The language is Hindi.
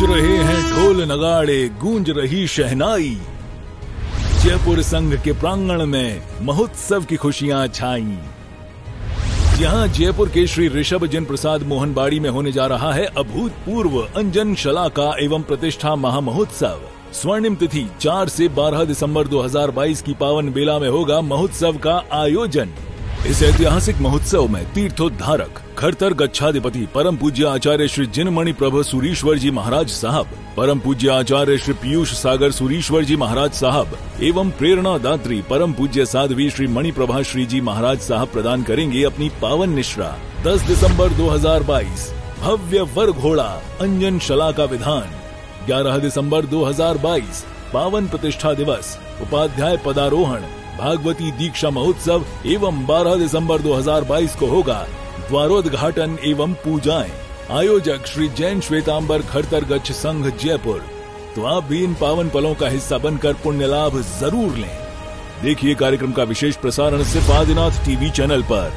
गूंज रहे हैं ढोल नगाड़े, गूंज रही शहनाई। जयपुर संघ के प्रांगण में महोत्सव की खुशियाँ छाई। यहाँ जयपुर के श्री ऋषभ जन प्रसाद मोहनबाड़ी में होने जा रहा है अभूतपूर्व अंजन शलाका एवं प्रतिष्ठा महामहोत्सव। स्वर्णिम तिथि 4 से 12 दिसंबर 2022 की पावन बेला में होगा महोत्सव का आयोजन। इस ऐतिहासिक महोत्सव में तीर्थोद्धारक, खड़तर गच्छाधिपति परम पूज्य आचार्य श्री जिनमणि प्रभु सुरीश्वर जी महाराज साहब, परम पूज्य आचार्य श्री पीयूष सागर सुरीश्वर जी महाराज साहब, एवं प्रेरणा दात्री परम पूज्य साध्वी श्री मणि प्रभा श्री जी महाराज साहब प्रदान करेंगे अपनी पावन निश्रा 10 दिसंबर 2022 भव्य वर घोड़ा अंजन शला का विधान। 11 दिसंबर 2022 पावन प्रतिष्ठा दिवस, उपाध्याय पदारोहण। भागवती दीक्षा महोत्सव एवं 12 दिसंबर 2022 को होगा। द्वारोद्घाटन एवं पूजाएँ। आयोजक श्री जैन श्वेतांबर खड़तर गच्छ संघ जयपुर। तो आप भी इन पावन पलों का हिस्सा बनकर पुण्य लाभ ज़रूर लें। देखिए कार्यक्रम का विशेष प्रसारण सिर्फ़ आदिनाथ टीवी चैनल पर।